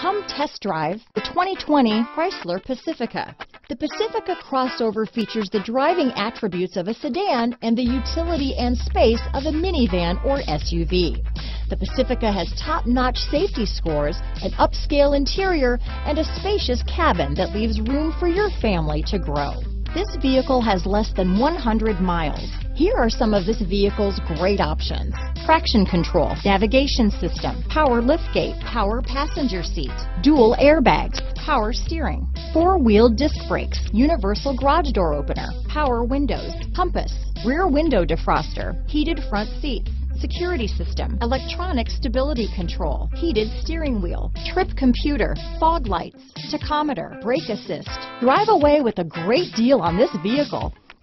Come test drive the 2020 Chrysler Pacifica. The Pacifica crossover features the driving attributes of a sedan and the utility and space of a minivan or SUV. The Pacifica has top-notch safety scores, an upscale interior, and a spacious cabin that leaves room for your family to grow. This vehicle has less than 100 miles. Here are some of this vehicle's great options. Traction control, navigation system, power liftgate, power passenger seat, dual airbags, power steering, four-wheel disc brakes, universal garage door opener, power windows, compass, rear window defroster, heated front seats, security system, electronic stability control, heated steering wheel, trip computer, fog lights, tachometer, brake assist. Drive away with a great deal on this vehicle.